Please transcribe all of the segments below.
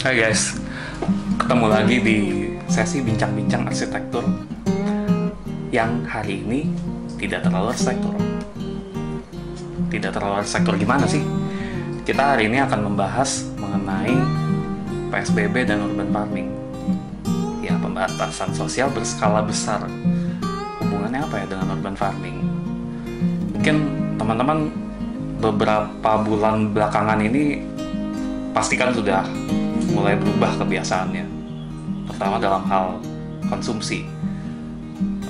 Hai guys, ketemu lagi di sesi bincang-bincang arsitektur yang hari ini tidak terlalu arsitektur. Tidak terlalu arsitektur gimana sih? Kita hari ini akan membahas mengenai PSBB dan urban farming. Ya, pembatasan sosial berskala besar. Hubungannya apa ya dengan urban farming? Mungkin teman-teman beberapa bulan belakangan ini pastikan sudah mulai berubah kebiasaannya. Pertama dalam hal konsumsi,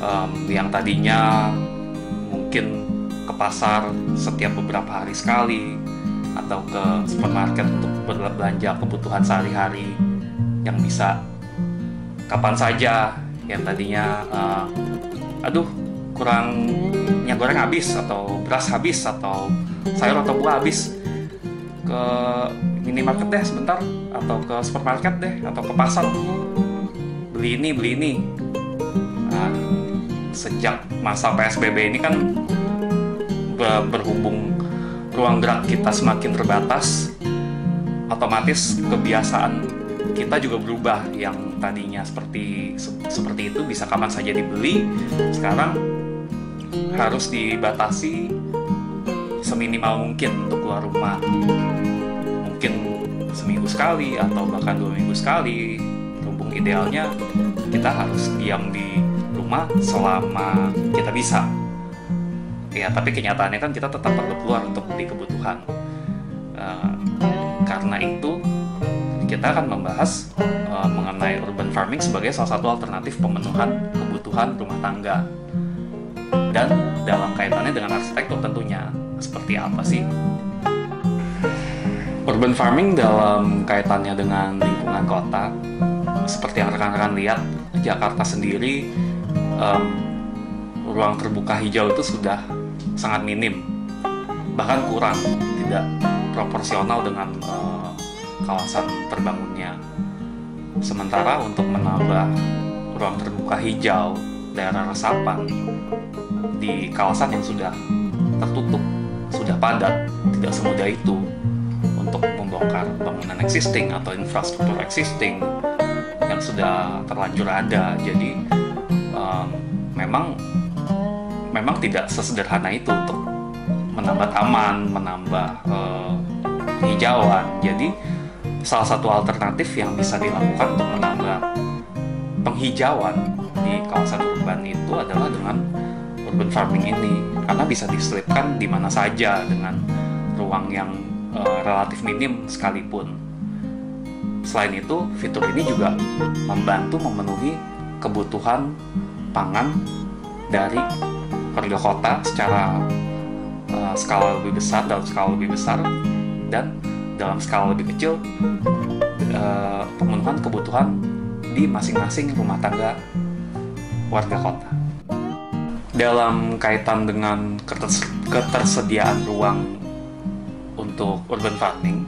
um, yang tadinya mungkin ke pasar setiap beberapa hari sekali atau ke supermarket untuk berbelanja kebutuhan sehari-hari yang bisa kapan saja yang tadinya uh, aduh kurang minyak goreng habis atau beras habis atau sayur atau buah habis. Ke minimarket deh sebentar atau ke supermarket deh atau ke pasar. Beli ini beli ini. Nah, sejak masa PSBB ini kan berhubung ruang gerak kita semakin terbatas otomatis kebiasaan kita juga berubah. Yang tadinya seperti seperti itu bisa kapan saja dibeli. Sekarang harus dibatasi seminimal mungkin untuk keluar rumah. Mungkin seminggu sekali atau bahkan dua minggu sekali berhubung idealnya kita harus diam di rumah selama kita bisa. Ya tapi kenyataannya kan kita tetap perlu keluar untuk beli kebutuhan. Uh, karena itu kita akan membahas uh, mengenai urban farming sebagai salah satu alternatif pemenuhan kebutuhan rumah tangga. Dan dalam kaitannya dengan arsitektur tentunya seperti apa sih urban farming dalam kaitannya dengan lingkungan kota. Seperti yang rekan-rekan lihat Jakarta sendiri um, ruang terbuka hijau itu sudah sangat minim. Bahkan kurang tidak proporsional dengan uh, kawasan terbangunnya. Sementara untuk menambah ruang terbuka hijau daerah resapan di kawasan yang sudah tertutup sudah padat tidak semudah itu membongkar bangunan existing atau infrastruktur existing yang sudah terlanjur ada jadi um, memang memang tidak sesederhana itu untuk menambah taman, menambah uh, hijauan. Jadi salah satu alternatif yang bisa dilakukan untuk menambah penghijauan di kawasan urban itu adalah dengan urban farming ini karena bisa diselipkan di mana saja dengan ruang yang uh, relatif minim sekalipun. Selain itu, fitur ini juga membantu memenuhi kebutuhan pangan dari warga kota secara uh, skala lebih besar dalam skala lebih besar dan dalam skala lebih kecil uh, pemenuhan kebutuhan di masing-masing rumah tangga warga kota. Dalam kaitan dengan keters ketersediaan ruang untuk urban farming,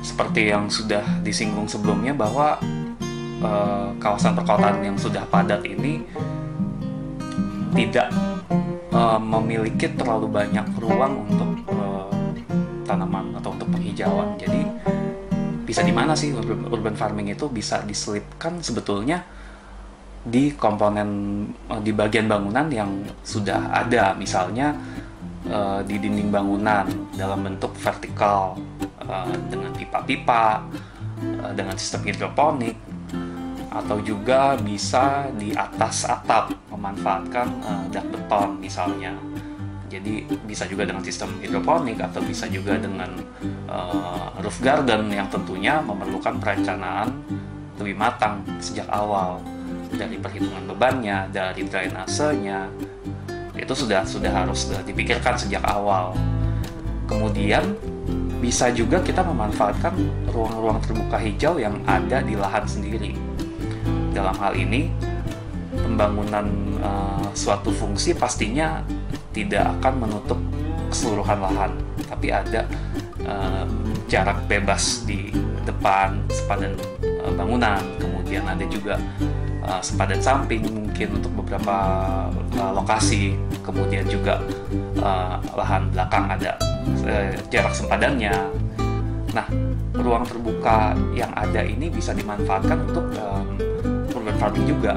seperti yang sudah disinggung sebelumnya bahwa uh, kawasan perkotaan yang sudah padat ini tidak uh, memiliki terlalu banyak ruang untuk uh, tanaman atau untuk penghijauan. Jadi bisa di mana sih urban, urban farming itu bisa diselipkan sebetulnya di komponen di bagian bangunan yang sudah ada, misalnya uh, di dinding bangunan dalam bentuk vertikal uh, dengan pipa-pipa, uh, dengan sistem hidroponik atau juga bisa di atas atap memanfaatkan uh, dak beton misalnya. Jadi bisa juga dengan sistem hidroponik atau bisa juga dengan uh, roof garden yang tentunya memerlukan perencanaan lebih matang sejak awal dari perhitungan bebannya, dari drainasenya itu sudah sudah harus sudah dipikirkan sejak awal. Kemudian bisa juga kita memanfaatkan ruang-ruang terbuka hijau yang ada di lahan sendiri dalam hal ini pembangunan uh, suatu fungsi pastinya tidak akan menutup keseluruhan lahan, tapi ada uh, jarak bebas di depan sepadan uh, bangunan, kemudian ada juga uh, sepadan samping mungkin untuk beberapa uh, lokasi, kemudian juga uh, lahan belakang ada uh, jarak sempadannya, Nah, ruang terbuka yang ada ini bisa dimanfaatkan untuk um, urban farming juga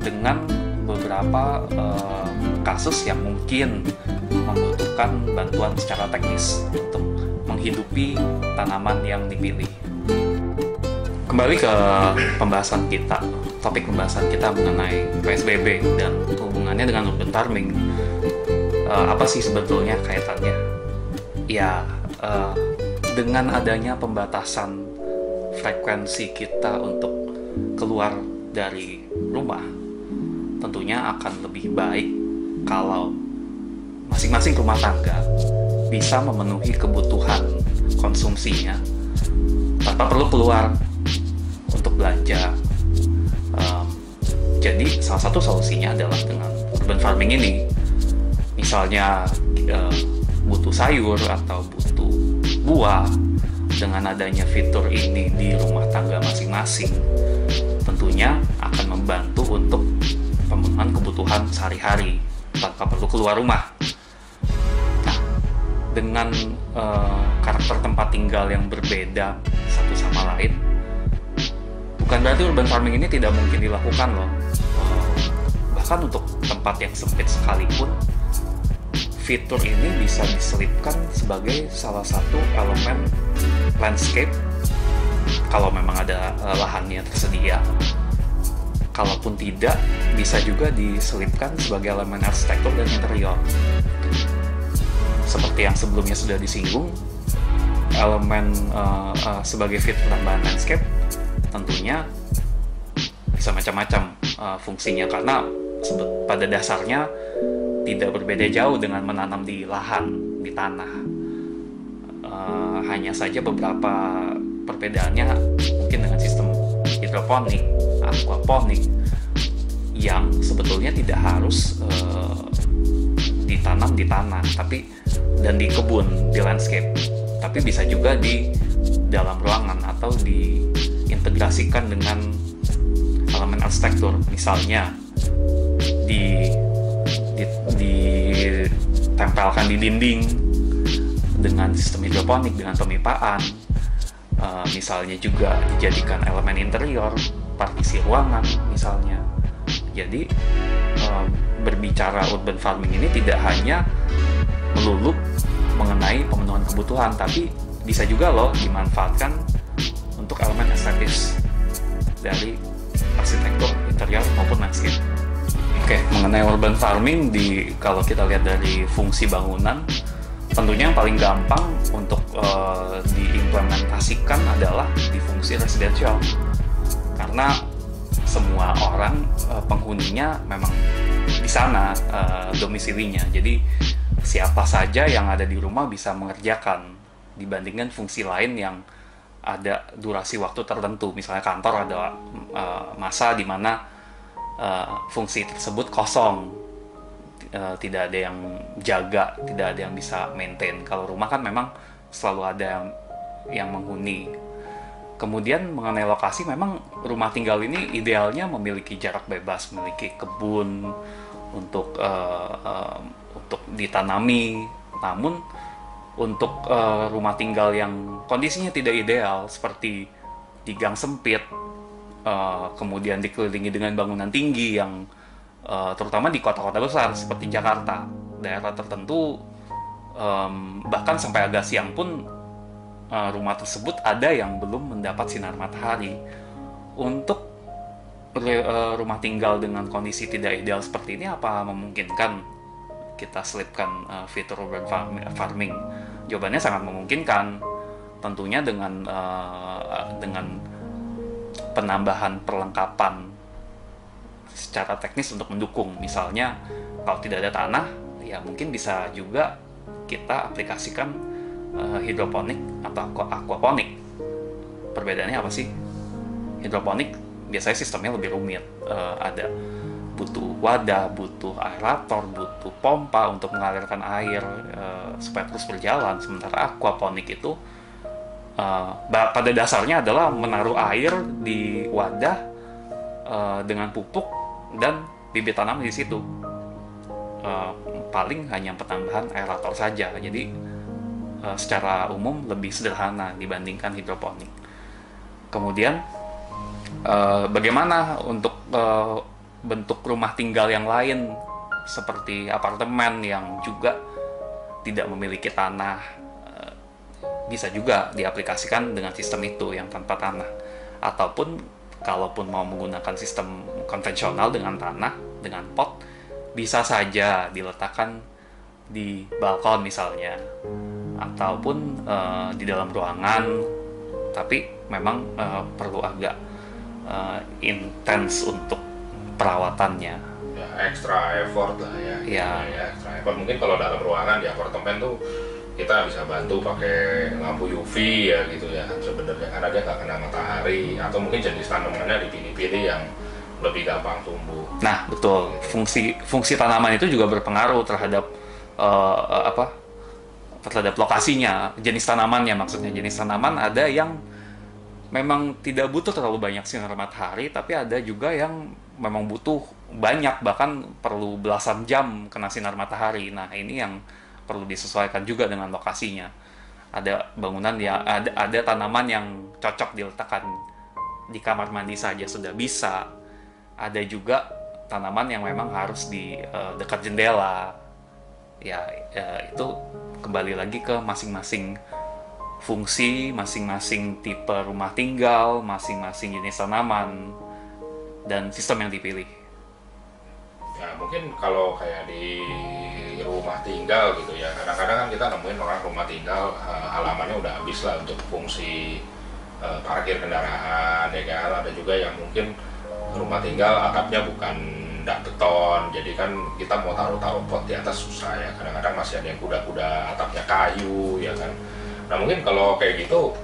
dengan beberapa uh, kasus yang mungkin membutuhkan bantuan secara teknis untuk menghidupi tanaman yang dipilih. Kembali ke pembahasan kita, topik pembahasan kita mengenai PSBB dan hubungannya dengan urban farming. Uh, apa sih sebetulnya kaitannya? Ya, uh, dengan adanya pembatasan frekuensi kita untuk keluar dari rumah, tentunya akan lebih baik kalau masing-masing rumah tangga bisa memenuhi kebutuhan konsumsinya tanpa perlu keluar untuk belanja. Jadi salah satu solusinya adalah dengan urban farming ini, misalnya uh, butuh sayur atau butuh buah dengan adanya fitur ini di rumah tangga masing-masing tentunya akan membantu untuk pemenuhan kebutuhan sehari-hari tanpa perlu keluar rumah. Nah, dengan uh, karakter tempat tinggal yang berbeda satu sama lain, bukan berarti urban farming ini tidak mungkin dilakukan loh. Bahkan untuk tempat yang sempit sekalipun, fitur ini bisa diselipkan sebagai salah satu elemen landscape kalau memang ada uh, lahannya tersedia. Kalaupun tidak, bisa juga diselipkan sebagai elemen arsitektur dan interior. Seperti yang sebelumnya sudah disinggung, elemen uh, uh, sebagai fitur tambahan landscape tentunya bisa macam-macam uh, fungsinya karena pada dasarnya tidak berbeda jauh dengan menanam di lahan di tanah. Uh, hanya saja beberapa perbedaannya mungkin dengan sistem hidroponik aquaponik yang sebetulnya tidak harus uh, ditanam di tanah tapi dan di kebun di landscape. Tapi bisa juga di dalam ruangan atau diintegrasikan dengan elemen arsitektur misalnya di ditempelkan di dinding dengan sistem hidroponik dengan pemipaan. Uh, misalnya juga dijadikan elemen interior partisi ruangan misalnya. Jadi uh, berbicara urban farming ini tidak hanya melulu mengenai pemenuhan kebutuhan tapi bisa juga loh dimanfaatkan untuk elemen estetis dari arsitektur interior maupun landscape Oke, mengenai urban farming di kalau kita lihat dari fungsi bangunan, tentunya yang paling gampang untuk uh, diimplementasikan adalah di fungsi residensial. Karena semua orang uh, penghuninya memang di sana uh, domisilinya. Jadi siapa saja yang ada di rumah bisa mengerjakan dibandingkan fungsi lain yang ada durasi waktu tertentu. Misalnya kantor ada uh, masa di mana uh, fungsi tersebut kosong. Uh, tidak ada yang jaga tidak ada yang bisa maintain. Kalau rumah kan memang selalu ada yang yang menghuni. Kemudian mengenai lokasi memang rumah tinggal ini idealnya memiliki jarak bebas memiliki kebun untuk uh, uh, untuk ditanami. Namun untuk uh, rumah tinggal yang kondisinya tidak ideal seperti di gang sempit uh, kemudian dikelilingi dengan bangunan tinggi yang uh, terutama di kota-kota besar seperti Jakarta daerah tertentu um, bahkan sampai agak siang pun uh, rumah tersebut ada yang belum mendapat sinar matahari. Untuk uh, rumah tinggal dengan kondisi tidak ideal seperti ini apa memungkinkan kita selipkan uh, fitur urban farming jawabannya sangat memungkinkan tentunya dengan uh, dengan penambahan perlengkapan secara teknis untuk mendukung. Misalnya kalau tidak ada tanah, ya mungkin bisa juga kita aplikasikan uh, hidroponik atau aquaponik. Perbedaannya apa sih? Hidroponik biasanya sistemnya lebih rumit. Uh, ada butuh wadah, butuh aerator, butuh pompa untuk mengalirkan air uh, supaya terus berjalan. Sementara aquaponik itu uh, pada dasarnya adalah menaruh air di wadah uh, dengan pupuk dan bibit tanam di situ. Uh, paling hanya penambahan aerator saja. Jadi uh, secara umum lebih sederhana dibandingkan hidroponik. Kemudian uh, bagaimana untuk uh, bentuk rumah tinggal yang lain seperti apartemen yang juga tidak memiliki tanah uh, bisa juga diaplikasikan dengan sistem itu yang tanpa tanah. Ataupun kalaupun mau menggunakan sistem konvensional dengan tanah dengan pot bisa saja diletakkan di balkon misalnya. Ataupun uh, di dalam ruangan. Tapi memang uh, perlu agak uh, intens untuk perawatannya ya ekstra effort lah ya ya, ya ekstra effort mungkin kalau dalam ruangan di apartemen tuh kita bisa bantu pakai lampu UV ya gitu ya sebenarnya karena dia nggak kena matahari atau mungkin jenis tanamannya dipilih-pilih yang lebih gampang tumbuh. Nah, betul. Fungsi fungsi tanaman itu juga berpengaruh terhadap uh, apa? terhadap lokasinya, jenis tanamannya maksudnya. Jenis tanaman ada yang memang tidak butuh terlalu banyak sinar matahari, tapi ada juga yang memang butuh banyak bahkan perlu belasan jam kena sinar matahari. Nah, ini yang perlu disesuaikan juga dengan lokasinya. Ada bangunan yang ada ada tanaman yang cocok diletakkan di kamar mandi saja sudah bisa ada juga tanaman yang memang harus di uh, dekat jendela ya, ya itu kembali lagi ke masing-masing fungsi masing-masing tipe rumah tinggal masing-masing jenis tanaman dan sistem yang dipilih. Ya mungkin kalau kayak di rumah tinggal gitu ya kadang-kadang kan kita nemuin orang rumah tinggal uh, halamannya udah habis lah untuk fungsi uh, parkir kendaraan ya kan? Ada juga yang mungkin rumah tinggal atapnya bukan dak beton jadi kan kita mau taruh-taruh pot di atas susah ya. Kadang-kadang masih ada yang kuda-kuda atapnya kayu ya kan nah mungkin kalau kayak gitu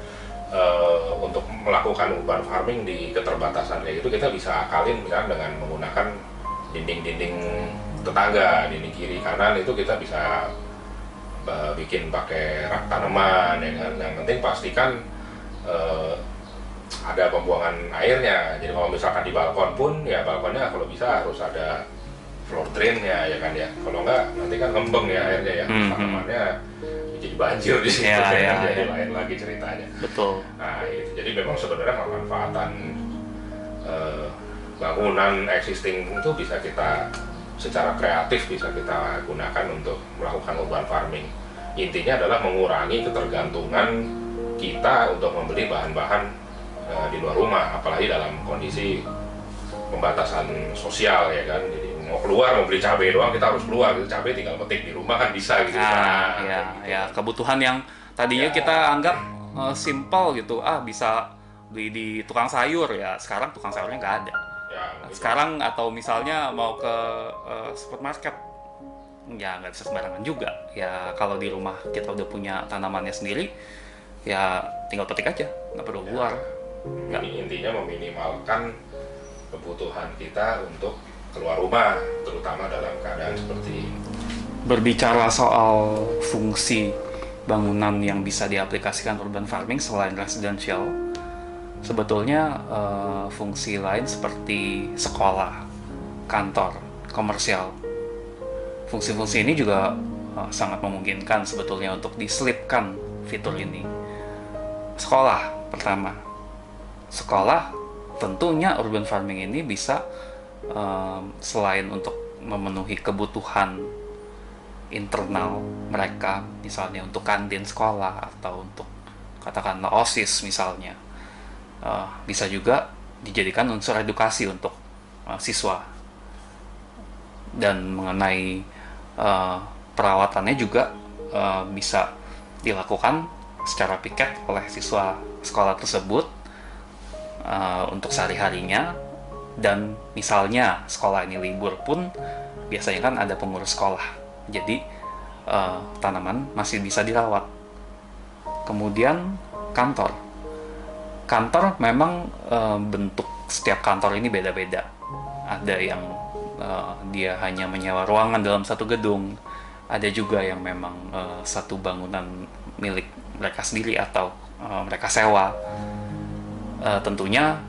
uh, untuk melakukan urban farming di keterbatasan kayak gitu kita bisa akalin misalnya dengan menggunakan dinding-dinding tetangga dinding kiri kanan itu kita bisa uh, bikin pakai rak tanaman ya kan? Yang penting pastikan uh, ada pembuangan airnya. Jadi kalau misalkan di balkon pun ya balkonnya kalau bisa harus ada floor drainnya ya kan ya. Kalau enggak nanti kan ngembeng ya airnya ya. Hmm. tanamannya jadi banjir di situ. Ya, ya, jadi ya. lain lagi ceritanya. Betul. Nah itu. Jadi memang sebenarnya pemanfaatan uh, bangunan existing itu bisa kita secara kreatif bisa kita gunakan untuk melakukan urban farming. Intinya adalah mengurangi ketergantungan kita untuk membeli bahan-bahan uh, di luar rumah apalagi dalam kondisi pembatasan sosial ya kan mau keluar mau beli cabai doang kita harus keluar gitu. Cabai tinggal petik di rumah kan bisa gitu. Nah, ya gitu. ya kebutuhan yang tadinya ya. kita anggap uh, simple gitu. Ah bisa beli di tukang sayur ya. Sekarang tukang sayurnya nggak ada. Ya, sekarang atau misalnya mau ke uh, supermarket ya nggak bisa sembarangan juga. Ya kalau di rumah kita udah punya tanamannya sendiri ya tinggal petik aja. Nggak perlu keluar. Ya intinya meminimalkan kebutuhan kita untuk keluar rumah terutama dalam keadaan seperti ini. berbicara soal fungsi bangunan yang bisa diaplikasikan urban farming selain residential sebetulnya uh, fungsi lain seperti sekolah kantor komersial. Fungsi-fungsi ini juga uh, sangat memungkinkan sebetulnya untuk diselipkan fitur ini. Sekolah pertama. Sekolah tentunya urban farming ini bisa um, selain untuk memenuhi kebutuhan internal mereka misalnya untuk kantin sekolah atau untuk katakanlah osis misalnya uh, bisa juga dijadikan unsur edukasi untuk uh, siswa. Dan mengenai uh, perawatannya juga uh, bisa dilakukan secara piket oleh siswa sekolah tersebut uh, untuk sehari-harinya dan misalnya sekolah ini libur pun biasanya kan ada pengurus sekolah. Jadi uh, tanaman masih bisa dirawat. Kemudian kantor. Kantor memang uh, bentuk setiap kantor ini beda-beda. Ada yang uh, dia hanya menyewa ruangan dalam satu gedung. Ada juga yang memang uh, satu bangunan milik mereka sendiri atau uh, mereka sewa. Uh, tentunya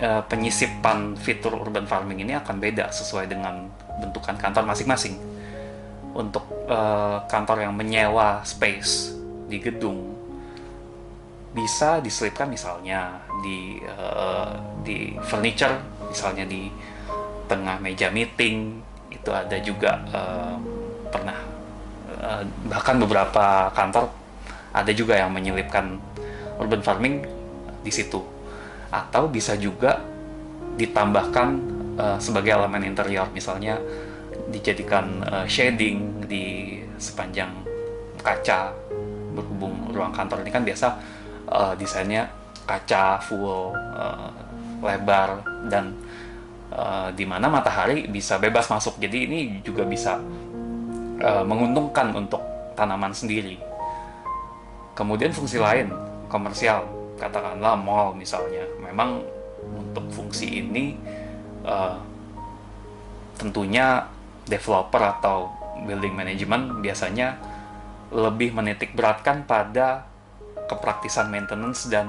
uh, penyisipan fitur urban farming ini akan beda sesuai dengan bentukan kantor masing-masing. untuk uh, kantor yang menyewa space di gedung bisa diselipkan misalnya di uh, di furniture misalnya di tengah meja meeting itu ada juga uh, pernah uh, bahkan beberapa kantor ada juga yang menyelipkan urban farming di situ atau bisa juga ditambahkan uh, sebagai elemen interior misalnya dijadikan uh, shading di sepanjang kaca berhubung ruang kantor ini kan biasa uh, desainnya kaca full uh, lebar dan uh, di mana matahari bisa bebas masuk. Jadi ini juga bisa uh, menguntungkan untuk tanaman sendiri. Kemudian fungsi lain komersial katakanlah mall misalnya. Memang untuk fungsi ini uh, tentunya developer atau building management biasanya lebih menitik beratkan pada kepraktisan maintenance dan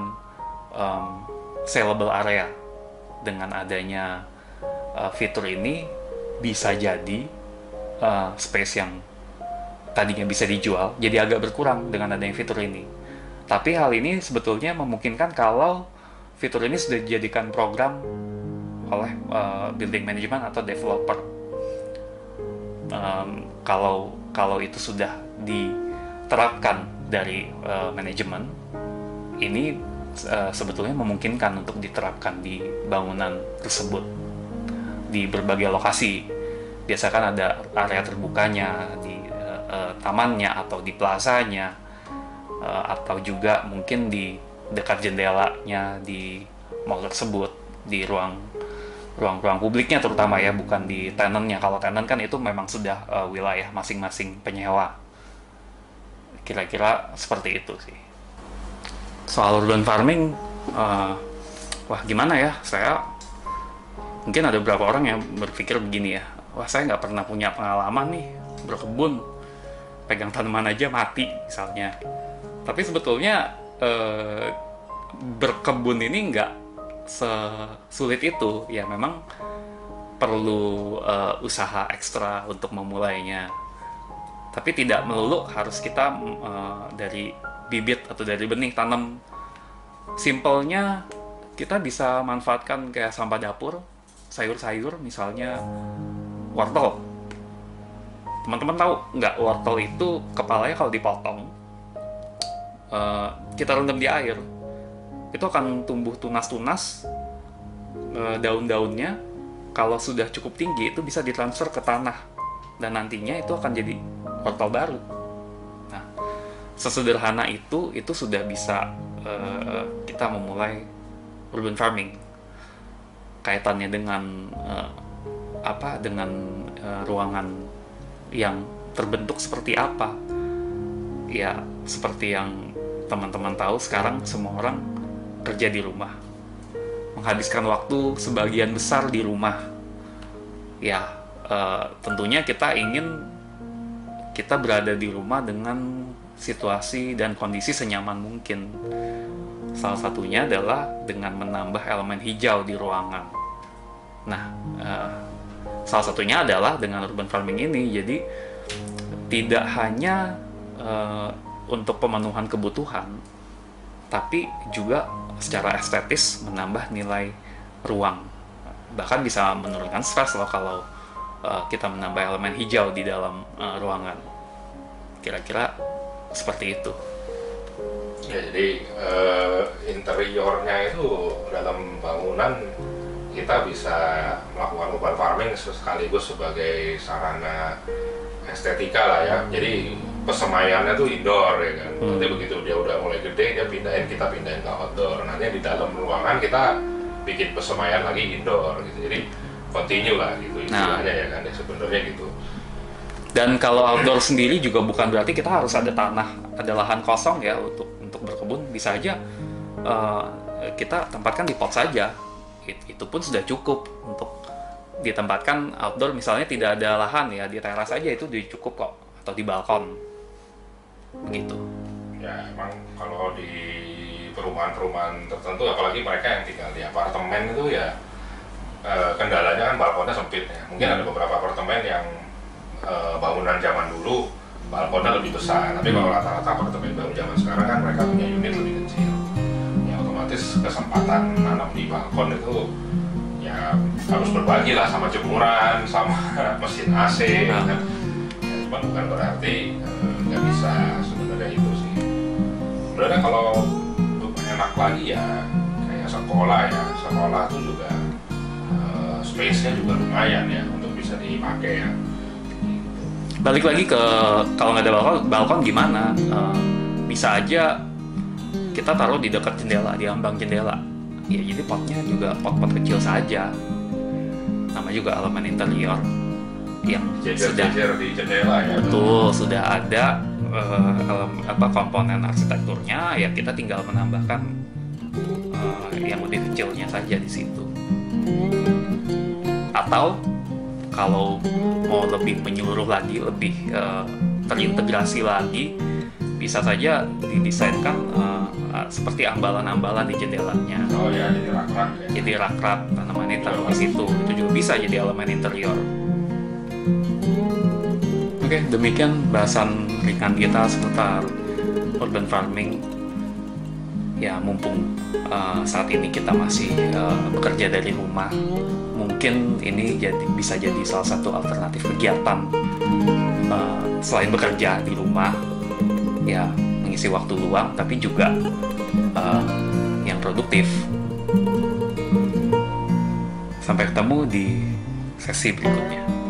um, saleable area. Dengan adanya uh, fitur ini bisa jadi uh, space yang tadinya bisa dijual jadi agak berkurang dengan adanya fitur ini tapi hal ini sebetulnya memungkinkan kalau fitur ini sudah dijadikan program oleh uh, building management atau developer. Um, kalau kalau itu sudah diterapkan dari uh, manajemen ini uh, sebetulnya memungkinkan untuk diterapkan di bangunan tersebut. Di berbagai lokasi. Biasa kan ada area terbukanya di uh, uh, tamannya atau di plazanya uh, atau juga mungkin di dekat jendelanya di mall tersebut di ruang ruang-ruang publiknya terutama ya bukan di tenannya. Kalau tenan kan itu memang sudah uh, wilayah masing-masing penyewa. Kira-kira seperti itu sih. Soal urban farming uh, wah gimana ya? Saya mungkin ada beberapa orang yang berpikir begini ya. Wah saya nggak pernah punya pengalaman nih berkebun pegang tanaman aja mati misalnya tapi sebetulnya uh, berkebun ini nggak sesulit itu. Ya memang perlu uh, usaha ekstra untuk memulainya. Tapi tidak melulu harus kita uh, dari bibit atau dari benih tanam. Simpelnya kita bisa manfaatkan kayak sampah dapur sayur-sayur misalnya wortel. Teman-teman tahu nggak wortel itu kepalanya kalau dipotong uh, kita rendam di air itu akan tumbuh tunas-tunas uh, daun-daunnya kalau sudah cukup tinggi itu bisa ditransfer ke tanah dan nantinya itu akan jadi wortel baru. Nah, sesederhana itu itu sudah bisa uh, kita memulai urban farming. Kaitannya dengan uh, apa? Dengan uh, ruangan yang terbentuk seperti apa? Ya, seperti yang teman-teman tahu sekarang semua orang kerja di rumah. Menghabiskan waktu sebagian besar di rumah. Ya, uh, tentunya kita ingin kita berada di rumah dengan situasi dan kondisi senyaman mungkin. Salah satunya adalah dengan menambah elemen hijau di ruangan. Nah, uh, salah satunya adalah dengan urban farming ini. Jadi tidak hanya uh, untuk pemenuhan kebutuhan, tapi juga secara estetis menambah nilai ruang. Bahkan bisa menurunkan stres loh kalau uh, kita menambah elemen hijau di dalam uh, ruangan. Kira-kira seperti itu. Ya, jadi uh, interiornya itu dalam bangunan kita bisa melakukan urban farming sekaligus sebagai sarana estetika lah ya. Jadi pesemaiannya tuh indoor ya kan. Hmm. Nanti begitu dia udah mulai gede dia pindahin kita pindahin ke outdoor. Nanti di dalam ruangan kita bikin pesemaian lagi indoor gitu. Jadi continue lah gitu nah. istilahnya nah. ya kan ya sebenarnya gitu dan kalau outdoor sendiri juga bukan berarti kita harus ada tanah ada lahan kosong ya untuk untuk berkebun bisa aja uh, kita tempatkan di pot saja It, itu pun sudah cukup untuk ditempatkan outdoor misalnya tidak ada lahan ya di teras saja itu sudah cukup kok atau di balkon begitu ya emang kalau di perumahan-perumahan tertentu apalagi mereka yang tinggal di apartemen itu ya Eh, kendalanya kan balkonnya sempit ya. Mungkin ada beberapa apartemen yang eh, bangunan zaman dulu balkonnya lebih besar tapi kalau rata-rata apartemen baru zaman sekarang kan mereka punya unit lebih kecil ya otomatis kesempatan nanam di balkon itu ya harus berbagi lah sama jemuran sama mesin AC Nah. kan ya, cuma bukan berarti eh, nggak bisa sebenarnya itu sih. Sebenarnya kalau untuk enak lagi ya kayak sekolah ya sekolah tuh juga eh, space-nya juga lumayan ya untuk bisa dipakai ya. Balik lagi ke kalau nggak ada balkon balkon gimana? Eh, bisa aja kita taruh di dekat jendela di ambang jendela. Ya jadi potnya juga pot-pot kecil saja. Nama juga elemen interior yang sudah jejer-jejer di jendela ya. Betul sudah ada elem- apa komponen arsitekturnya ya kita tinggal menambahkan eh, yang lebih kecilnya saja di situ. Atau kalau mau lebih menyeluruh lagi lebih eh, terintegrasi lagi bisa saja didesainkan eh, seperti ambalan-ambalan di jendelanya. Oh ya jadi rak-rak ya. Jadi rak-rak tanamannya taruh di situ. Itu juga bisa jadi elemen interior oke demikian bahasan ringan kita seputar urban farming ya mumpung uh, saat ini kita masih uh, bekerja dari rumah mungkin ini jadi bisa jadi salah satu alternatif kegiatan uh, selain bekerja di rumah ya mengisi waktu luang tapi juga uh, yang produktif Sampai ketemu di sesi berikutnya.